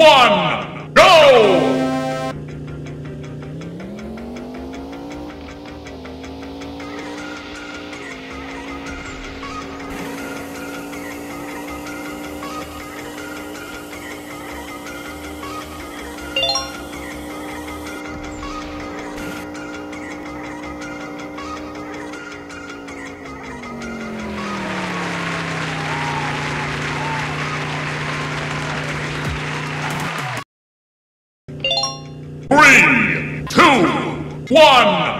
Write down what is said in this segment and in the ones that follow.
one, one,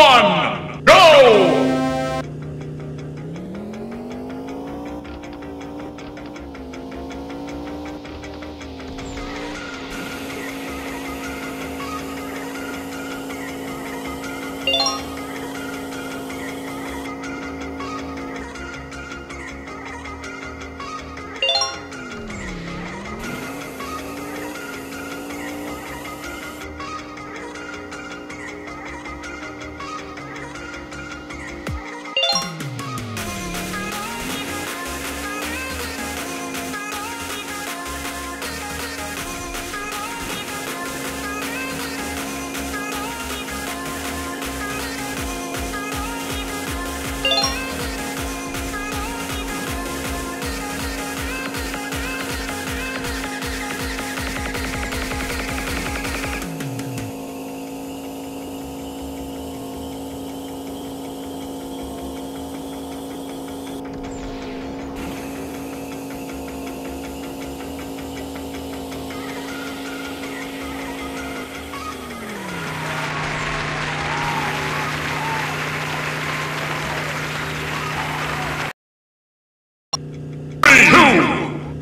One, go!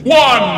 One,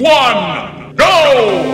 One, go!